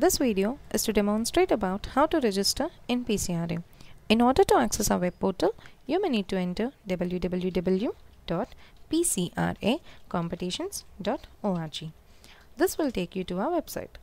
This video is to demonstrate about how to register in PCRA. In order to access our web portal, you may need to enter www.pcracompetitions.org. This will take you to our website.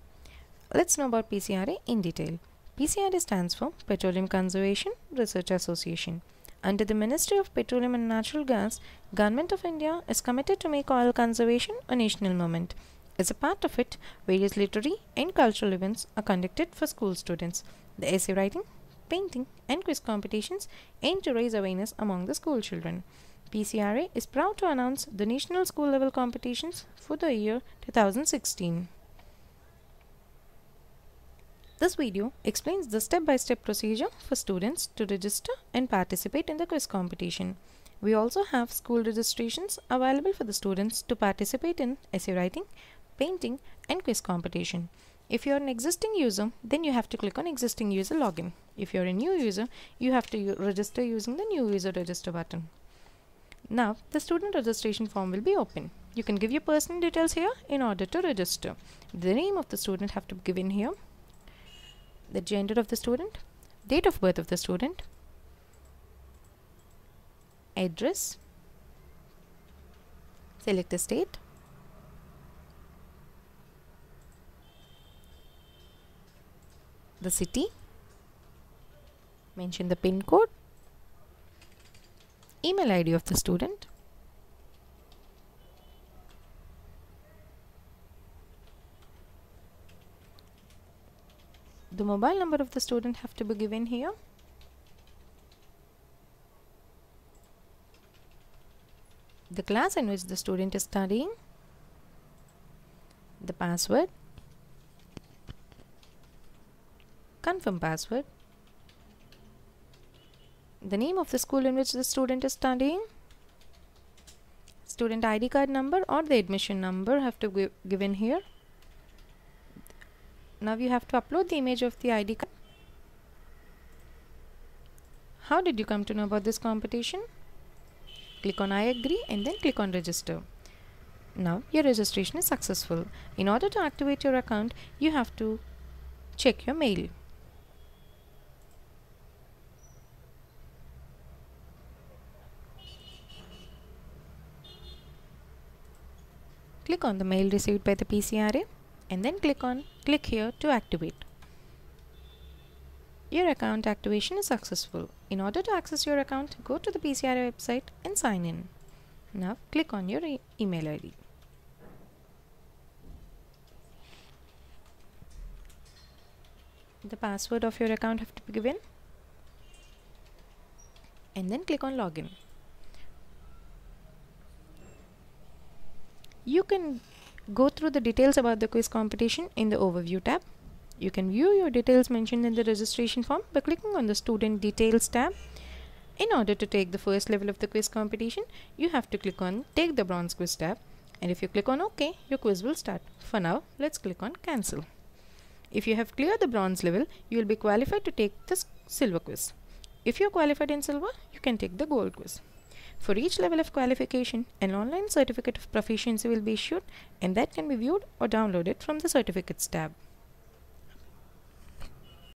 Let's know about PCRA in detail. PCRA stands for Petroleum Conservation Research Association. Under the Ministry of Petroleum and Natural Gas, Government of India is committed to make oil conservation a national movement. As a part of it, various literary and cultural events are conducted for school students. The essay writing, painting, and quiz competitions aim to raise awareness among the school children. PCRA is proud to announce the national school level competitions for the year 2016. This video explains the step-by-step procedure for students to register and participate in the quiz competition. We also have school registrations available for the students to participate in essay writing, painting and quiz competition. If you are an existing user, then you have to click on existing user login. If you are a new user, you have to register using the new user register button. Now, the student registration form will be open. You can give your personal details here in order to register. The name of the student have to be given here the gender of the student, date of birth of the student, address, select a state, the city, mention the pin code, email ID of the student, the mobile number of the student have to be given here. The class in which the student is studying. The password confirm password the name of the school in which the student is studying student ID card number or the admission number have to be given here now you have to upload the image of the ID card. How did you come to know about this competition? Click on I agree and then click on register. Now your registration is successful. In order to activate your account, you have to check your mail. Click on the mail received by the PCRA and then click on click here to activate. Your account activation is successful. In order to access your account, go to the PCRA website and sign in. Now click on your e email ID. The password of your account have to be given and then click on login. You can Go through the details about the quiz competition in the Overview tab. You can view your details mentioned in the registration form by clicking on the Student Details tab. In order to take the first level of the quiz competition, you have to click on Take the Bronze Quiz tab. And if you click on OK, your quiz will start. For now, let's click on Cancel. If you have cleared the bronze level, you will be qualified to take the silver quiz. If you are qualified in silver, you can take the gold quiz. For each level of qualification, an online certificate of proficiency will be issued and that can be viewed or downloaded from the certificates tab.